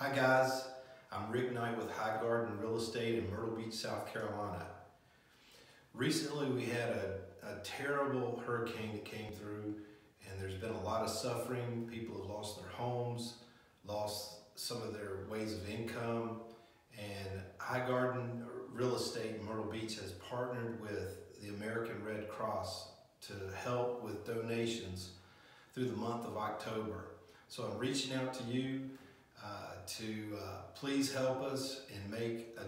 Hi guys, I'm Rick Knight with High Garden Real Estate in Myrtle Beach, South Carolina. Recently we had a, a terrible hurricane that came through and there's been a lot of suffering. People have lost their homes, lost some of their ways of income and High Garden Real Estate in Myrtle Beach has partnered with the American Red Cross to help with donations through the month of October. So I'm reaching out to you to uh, please help us and make a